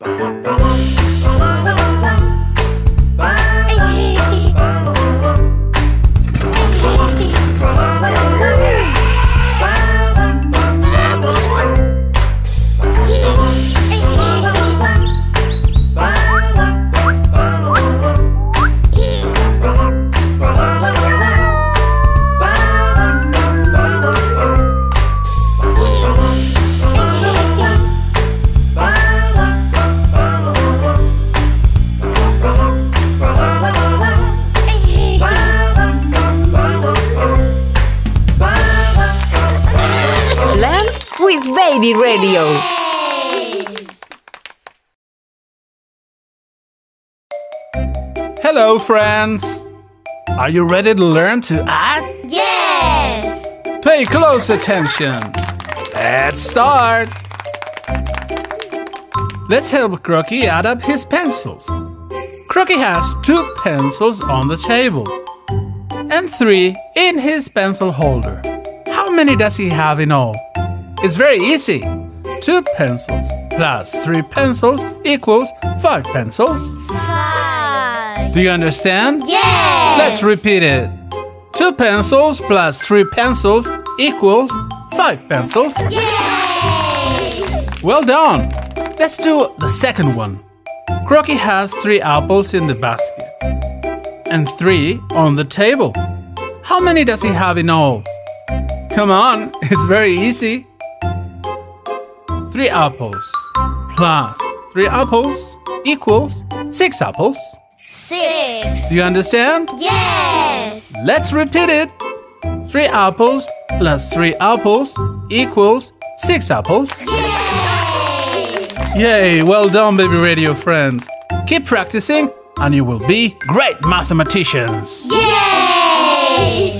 Learn with Baby Radio. Hello, friends! Are you ready to learn to add? Yes! Pay close attention. Let's start. Let's help Crocky add up his pencils. Crocky has two pencils on the table and three in his pencil holder. How many does he have in all? It's very easy. Two pencils plus three pencils equals five pencils. Five. Do you understand? Yes! Let's repeat it. Two pencils plus three pencils equals five pencils. Yay! Well done. Let's do the second one. Crocky has three apples in the basket and three on the table. How many does he have in all? Come on, it's very easy. Three apples plus three apples equals six apples. Six. Do you understand? Yes! Let's repeat it. Three apples plus three apples equals six apples. Yay! Yay, well done, baby radio friends. Keep practicing and you will be great mathematicians. Yay!